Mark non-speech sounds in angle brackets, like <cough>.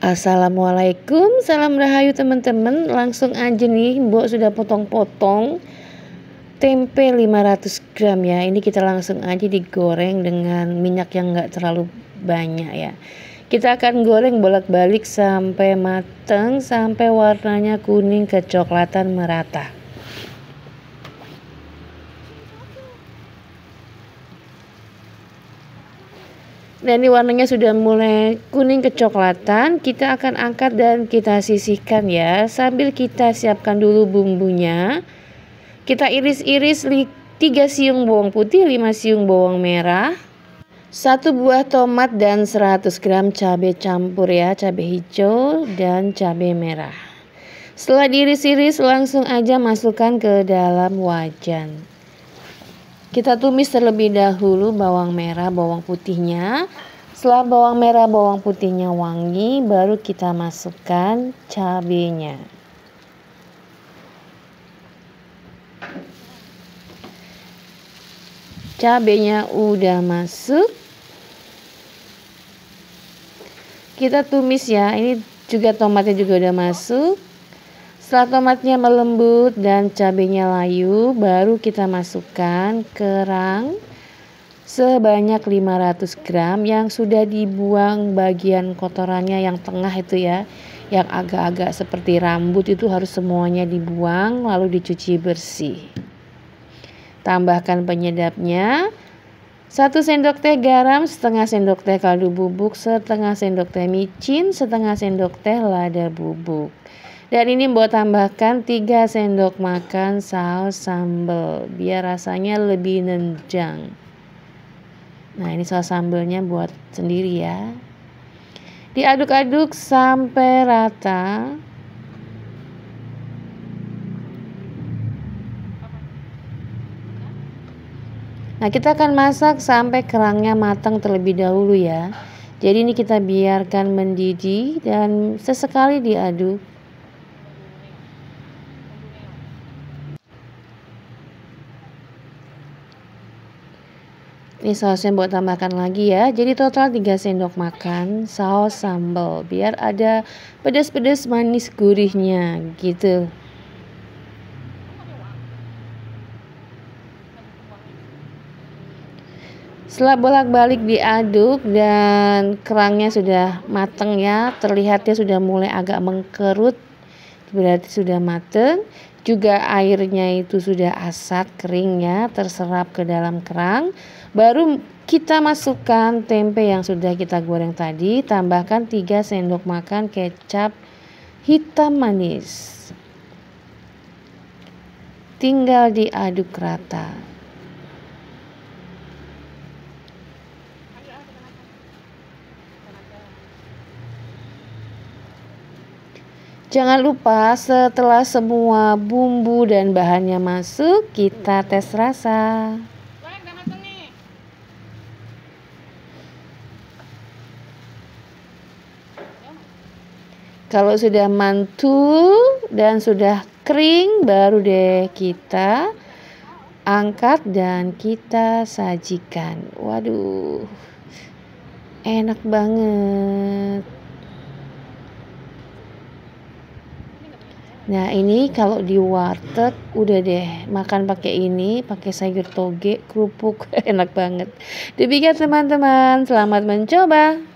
Assalamualaikum, salam rahayu teman-teman. Langsung aja nih, Mbok sudah potong-potong Tempe 500 gram ya. Ini kita langsung aja digoreng dengan minyak yang gak terlalu banyak ya. Kita akan goreng bolak-balik sampai matang Sampai warnanya kuning kecoklatan merata Nah ini warnanya sudah mulai kuning kecoklatan. Kita akan angkat dan kita sisihkan ya. Sambil kita siapkan dulu bumbunya. Kita iris-iris 3 siung bawang putih, 5 siung bawang merah. Satu buah tomat dan 100 gram cabai campur ya. Cabai hijau dan cabai merah. Setelah diiris-iris langsung aja masukkan ke dalam wajan. Kita tumis terlebih dahulu bawang merah, bawang putihnya. Setelah bawang merah, bawang putihnya wangi, baru kita masukkan cabenya. Cabenya udah masuk. Kita tumis ya. Ini juga tomatnya juga udah masuk. Setelah tomatnya melembut dan cabenya layu, baru kita masukkan kerang sebanyak 500 gram yang sudah dibuang bagian kotorannya yang tengah itu ya. Yang agak-agak seperti rambut itu harus semuanya dibuang lalu dicuci bersih. Tambahkan penyedapnya. 1 sendok teh garam, setengah sendok teh kaldu bubuk, setengah sendok teh micin, setengah sendok teh lada bubuk. Dan ini buat tambahkan 3 sendok makan saus sambal biar rasanya lebih nenjang. Nah, ini saus sambalnya buat sendiri ya. Diaduk-aduk sampai rata. Nah, kita akan masak sampai kerangnya matang terlebih dahulu ya. Jadi ini kita biarkan mendidih dan sesekali diaduk. Ini sausnya buat tambahkan lagi ya. Jadi total 3 sendok makan saus sambal biar ada pedas-pedas manis gurihnya gitu. Setelah bolak-balik diaduk dan kerangnya sudah matang ya, terlihatnya sudah mulai agak mengkerut. Berarti sudah matang juga airnya itu sudah asat kering ya terserap ke dalam kerang. Baru kita masukkan tempe yang sudah kita goreng tadi tambahkan 3 sendok makan kecap hitam manis. Tinggal diaduk rata Jangan lupa setelah semua bumbu dan bahannya masuk, kita tes rasa. Kalau sudah mantul dan sudah kering, baru deh kita angkat dan kita sajikan. Waduh, enak banget. Nah ini kalau di warteg udah deh makan pakai ini, pakai sayur toge, kerupuk, <laughs> enak banget. Demikian teman-teman, selamat mencoba.